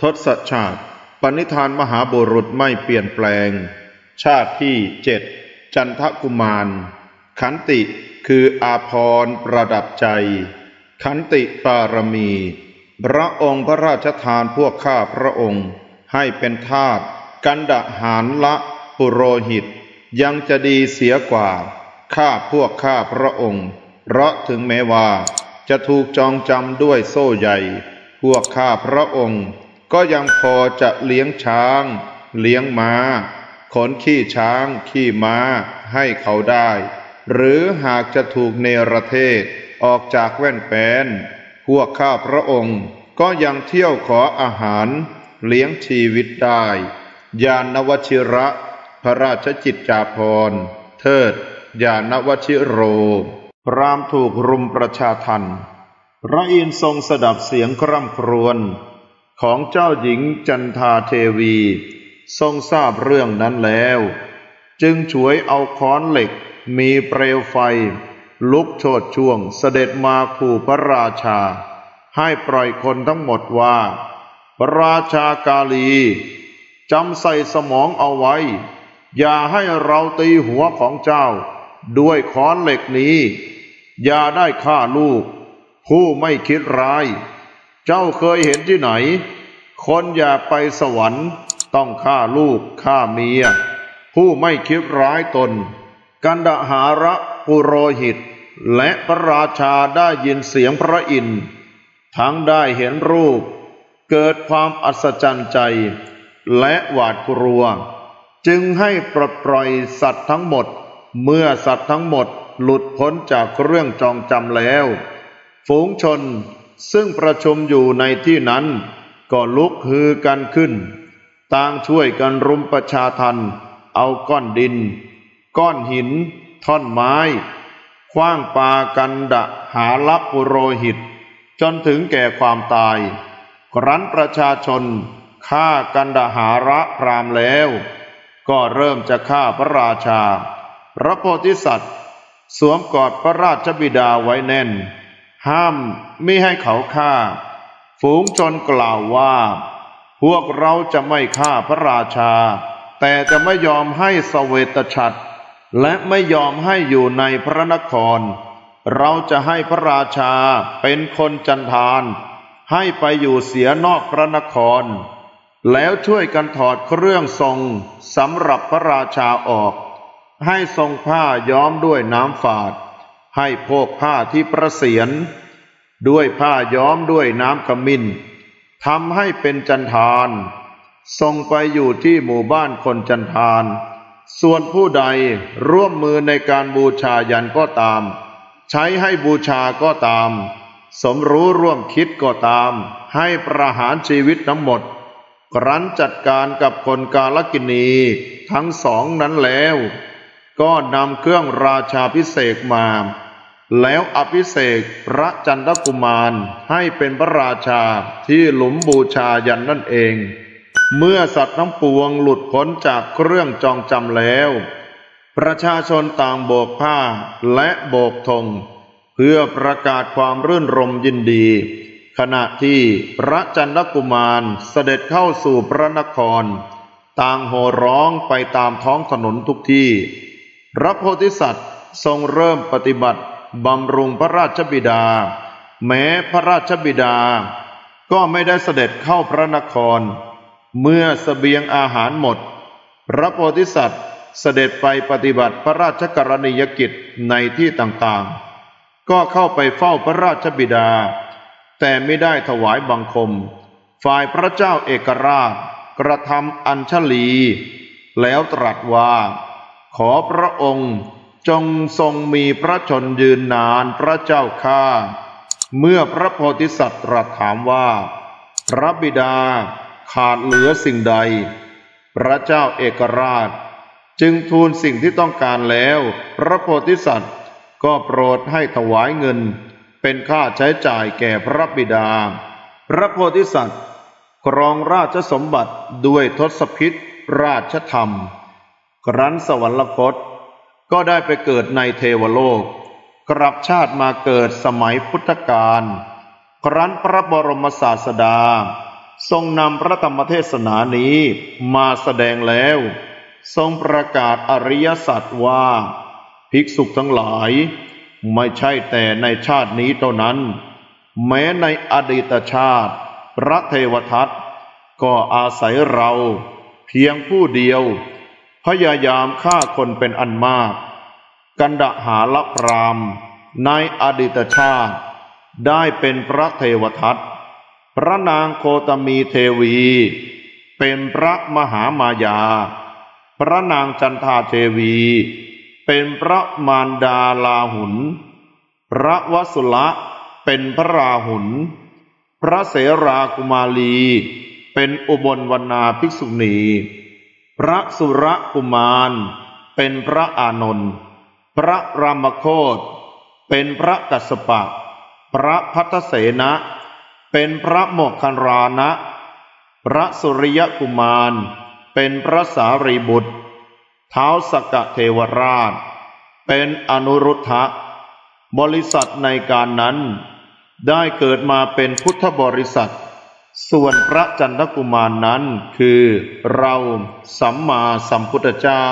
ทศชาติ ปณิธานมหาบุรุษไม่เปลี่ยนแปลง ชาติที่เจ็ดจันทกุมาร ขันติคืออาพรประดับใจ ขันติปารมี พระองค์พระราชทานพวกข้าพระองค์ ให้เป็นทาสกันดะหารละปุโรหิต ยังจะดีเสียกว่า ข้าพวกข้าพระองค์ เพราะถึงแม้ว่า จะถูกจองจำด้วยโซ่ใหญ่ พวกข้าพระองค์ ก็ยังพอจะเลี้ยงช้าง เลี้ยงม้า ขนขี้ช้าง ขี้ม้า ให้เขาได้ หรือหากจะถูกเนรเทศออกจากแว่นแปนพวกข้าพระองค์ ก็ยังเที่ยวขออาหาร เลี้ยงชีวิตได้ ยานวชิระ พระราชจิตจาภรณ์เทิดยานวชิโร พรามถูกรุมประชาทันพระอินทรงสดับเสียงคร่ำครวญ ของเจ้าหญิงจันทาเทวี ทรงทราบเรื่องนั้นแล้ว จึงฉวยเอาค้อนเหล็กมีเปลวไฟ ลุกโชดช่วงเสด็จมาขู่พระราชา ให้ปล่อยคนทั้งหมดว่า พระราชากาลีจำใส่สมองเอาไว้ อย่าให้เราตีหัวของเจ้า ด้วยค้อนเหล็กนี้ อย่าได้ฆ่าลูก ผู้ไม่คิดร้าย เจ้าเคยเห็นที่ไหน คนอย่าไปสวรรค์ ต้องฆ่าลูกฆ่าเมีย ผู้ไม่คิดร้ายตน กันดหาระปุโรหิต และพระราชาได้ยินเสียงพระอินทร์ทั้งได้เห็นรูป เกิดความอัศจรรย์ใจ และหวาดกลัว จึงให้ปลดปล่อยสัตว์ทั้งหมด เมื่อสัตว์ทั้งหมดหลุดพ้นจากเรื่องจองจำแล้ว ฝูงชน ซึ่งประชุมอยู่ในที่นั้น ก็ลุกฮือกันขึ้น ต่างช่วยกันรุมประชาทัน เอาก้อนดิน ก้อนหิน ท่อนไม้ คว้างปากันดะหาลับปุโรหิต จนถึงแก่ความตาย ครั้นประชาชนฆ่ากันดหาระพรามแล้ว ก็เริ่มจะฆ่าพระราชา พระโพธิสัตว์ สวมกอดพระราชบิดาไว้แน่น ห้ามไม่ให้เขาฆ่า ฝูงชนกล่าวว่า พวกเราจะไม่ฆ่าพระราชา แต่จะไม่ยอมให้สเวตฉัตรและไม่ยอมให้อยู่ในพระนคร เราจะให้พระราชาเป็นคนจันทานให้ไปอยู่เสียนอกพระนคร แล้วช่วยกันถอดเครื่องทรงสำหรับพระราชาออก ให้ทรงผ้าย้อมด้วยน้ำฝาด ให้โพกผ้าที่ประเสียน ด้วยผ้าย้อมด้วยน้ำขมิ้นทำให้เป็นจันทานทรงไปอยู่ที่หมู่บ้านคนจันทาน ส่วนผู้ใดร่วมมือในการบูชายันก็ตาม ใช้ให้บูชาก็ตาม สมรู้ร่วมคิดก็ตาม ให้ประหารชีวิตทั้งหมดครั้นจัดการกับคนกาลกินีทั้งสองนั้นแล้ว ก็นำเครื่องราชาพิเศษมา แล้วอภิเษกพระจันทกุมารให้เป็นพระราชาที่หลุมบูชายันนั่นเอง เมื่อสัตว์ทั้งปวงหลุดพ้นจากเครื่องจองจำแล้ว ประชาชนต่างโบกผ้าและโบกธงเพื่อประกาศความรื่นรมยินดี ขณะที่พระจันทกุมารเสด็จเข้าสู่พระนคร ต่างโห่ร้องไปตามท้องถนนทุกที่ พระโพธิสัตว์ทรงเริ่มปฏิบัติบำรุงพระราชบิดา แม้พระราชบิดา ก็ไม่ได้เสด็จเข้าพระนคร เมื่อสเสบียงอาหารหมด พระโพธิสัตว์เสด็จไปปฏิบัติพระราชกรณียกิจในที่ต่างๆ ก็เข้าไปเฝ้าพระราชบิดา แต่ไม่ได้ถวายบังคม ฝ่ายพระเจ้าเอกราชกระทำอัญชลี แล้วตรัสว่า ขอพระองค์จงทรงมีพระชนยืนนานพระเจ้าข้า เมื่อพระโพธิสัตว์ตรัสถามว่า พระบิดาขาดเหลือสิ่งใด พระเจ้าเอกราช จึงทูลสิ่งที่ต้องการแล้ว พระโพธิสัตว์ก็โปรดให้ถวายเงิน เป็นค่าใช้จ่ายแก่พระบิดา พระโพธิสัตว์ครองราชสมบัติด้วยทศพิษราชธรรม ครั้นสวรรคต ก็ได้ไปเกิดในเทวโลก กลับชาติมาเกิดสมัยพุทธกาลครั้นพระบรมศาสดา ทรงนำพระธรรมเทศนานี้มาแสดงแล้ว ทรงประกาศอริยสัจว่า ภิกษุทั้งหลาย ไม่ใช่แต่ในชาตินี้เท่านั้น แม้ในอดีตชาติ พระเทวทัตก็อาศัยเรา เพียงผู้เดียว พยายามฆ่าคนเป็นอันมาก กันดหาลพรามในอดีตชาติ ได้เป็นพระเทวทัตพระนางโคตมีเทวี เป็นพระมหามายา พระนางจันทาเทวี เป็นพระมารดาลาหุน พระวสุละเป็นพระราหุน พระเสรากุมาลี เป็นอุบลวรรณาภิกษุณี พระสุรกุมารเป็นพระอานนท์พระรามโคตเป็นพระกัสปะ พระพัทเสนะ เป็นพระโมคคันรานะ พระสุริยกุมาร เป็นพระสารีบุตร เท้าสกเทวราช เป็นอนุรุทธะ บริษัทในการนั้น ได้เกิดมาเป็นพุทธบริษัท ส่วนพระจันทกุมารนนั้นคือเราสัมมาสัมพุทธเจ้า